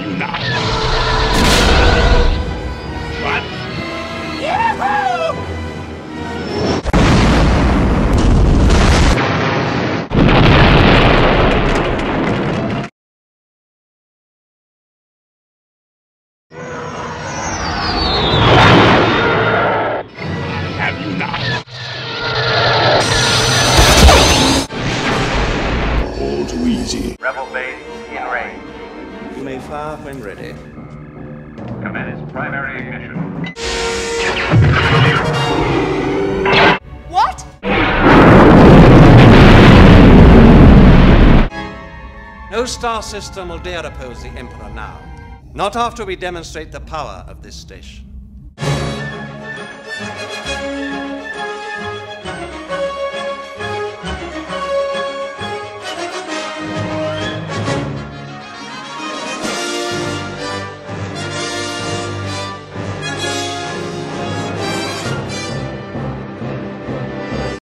you not? What? Have you not? All too easy. Rebel base in range. You may fire when ready. Commence primary ignition. What? No star system will dare oppose the Emperor now. Not after we demonstrate the power of this station.